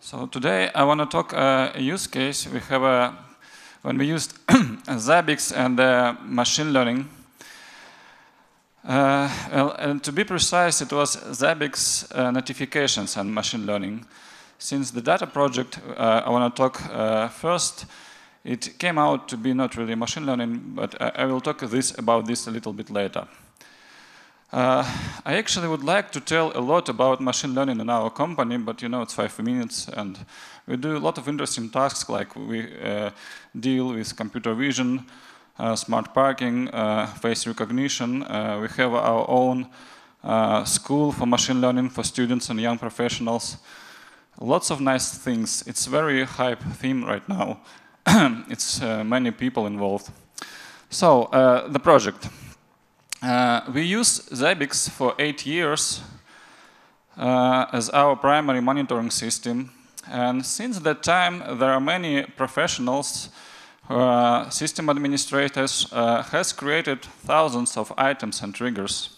So today I want to talk uh, a use case. We have a when we used Zabbix and uh, machine learning. Uh, and to be precise, it was Zabbix uh, notifications and machine learning. Since the data project, uh, I want to talk uh, first. It came out to be not really machine learning, but I, I will talk this, about this a little bit later. Uh, I actually would like to tell a lot about machine learning in our company, but you know it's five minutes, and we do a lot of interesting tasks like we uh, deal with computer vision, uh, smart parking, uh, face recognition. Uh, we have our own uh, school for machine learning for students and young professionals. Lots of nice things. It's very hype theme right now. it's many people involved. So the project. Uh, we use Zabbix for eight years uh, as our primary monitoring system. And since that time, there are many professionals, uh, system administrators, uh, has created thousands of items and triggers.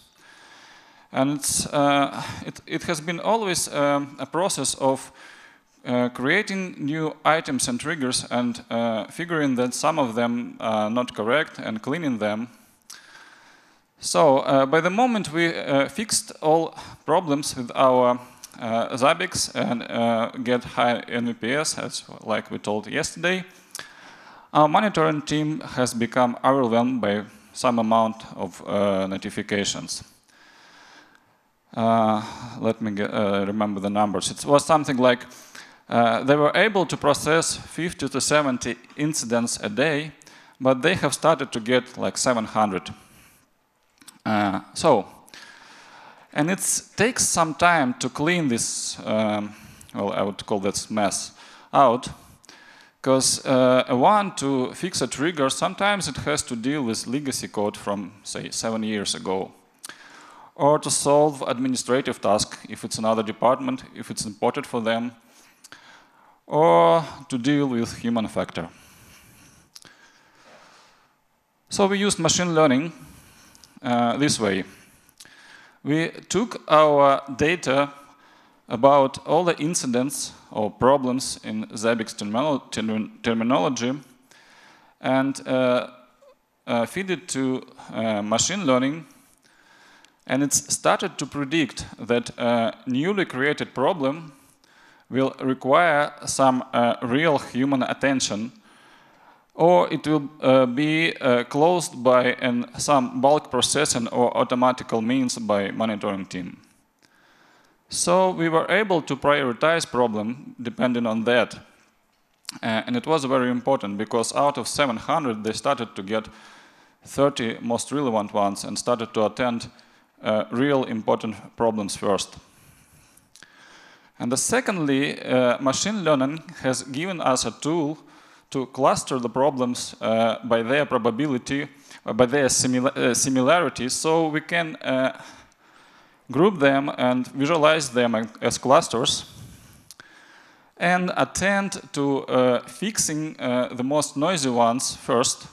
And uh, it, it, has been always um, a process of uh, creating new items and triggers and figuring that some of them are not correct and cleaning them so uh, by the moment we uh, fixed all problems with our uh, Zabbix and uh, get high NVPS, as like we told yesterday, our monitoring team has become overwhelmed by some amount of uh, notifications. Uh, let me get, remember the numbers. It was something like they were able to process 50 to 70 incidents a day, but they have started to get like 700 uh, so, and it takes some time to clean this, um, well, I would call that mess out, because uh, one to fix a trigger, sometimes it has to deal with legacy code from, say, seven years ago, or to solve administrative task if it's another department, if it's important for them, or to deal with human factor. So we used machine learning uh, this way. We took our data about all the incidents or problems in Zabbix terminology and uh, uh, feed it to uh, machine learning and it started to predict that a newly created problem will require some uh, real human attention or it will uh, be uh, closed by an, some bulk processing or automatical means by monitoring team. So we were able to prioritize problem depending on that. Uh, and it was very important because out of 700, they started to get 30 most relevant ones and started to attend uh, real important problems first. And secondly, uh, machine learning has given us a tool to cluster the problems uh, by their probability, uh, by their simila uh, similarities, so we can group them and visualize them as clusters and attend to uh, fixing uh, the most noisy ones first.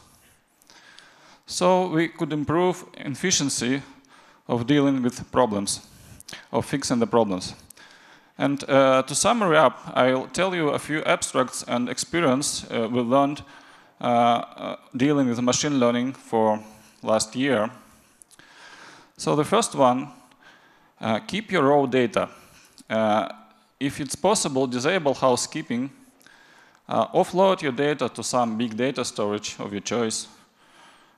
So we could improve efficiency of dealing with problems, of fixing the problems. And uh, to summary up, I'll tell you a few abstracts and experience uh, we learned uh, uh dealing with machine learning for last year. So the first one, uh, keep your raw data. Uh, if it's possible, disable housekeeping. offload your data to some big data storage of your choice.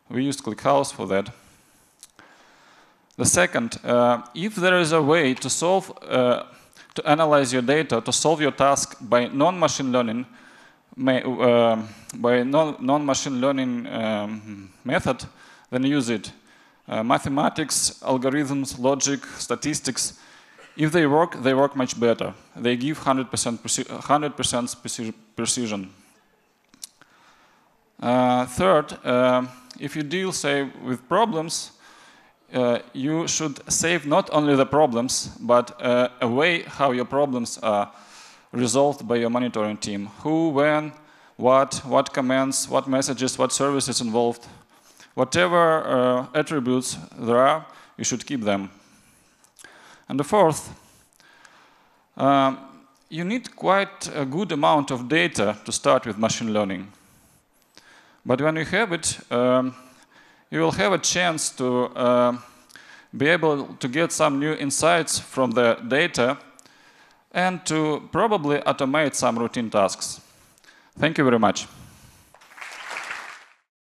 We used ClickHouse for that. The second, if there is a way to solve to analyze your data, to solve your task by non-machine learning, uh, by non-machine learning um, method, then use it. Uh, mathematics, algorithms, logic, statistics, if they work, they work much better. They give 100% 100% precision. Uh, third, uh, if you deal, say, with problems, uh, you should save not only the problems, but uh, a way how your problems are resolved by your monitoring team. Who, when, what, what commands, what messages, what services involved. Whatever uh, attributes there are, you should keep them. And the fourth, um, you need quite a good amount of data to start with machine learning. But when you have it, um, you will have a chance to uh, be able to get some new insights from the data and to probably automate some routine tasks. Thank you very much.